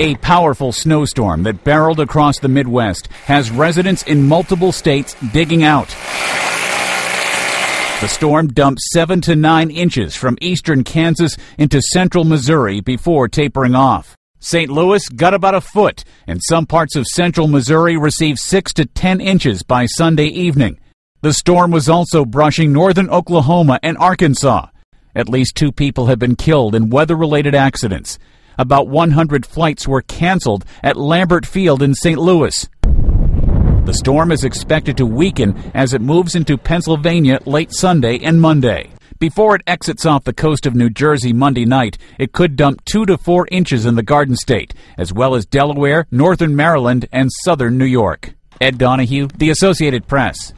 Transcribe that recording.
A powerful snowstorm that barreled across the Midwest has residents in multiple states digging out. The storm dumped 7 to 9 inches from eastern Kansas into central Missouri before tapering off. St. Louis got about a foot, and some parts of central Missouri received 6 to 10 inches by Sunday evening. The storm was also brushing northern Oklahoma and Arkansas. At least two people have been killed in weather related accidents. About 100 flights were canceled at Lambert Field in St. Louis. The storm is expected to weaken as it moves into Pennsylvania late Sunday and Monday. Before it exits off the coast of New Jersey Monday night, it could dump 2 to 4 inches in the Garden State, as well as Delaware, northern Maryland, and southern New York. Ed Donahue, The Associated Press.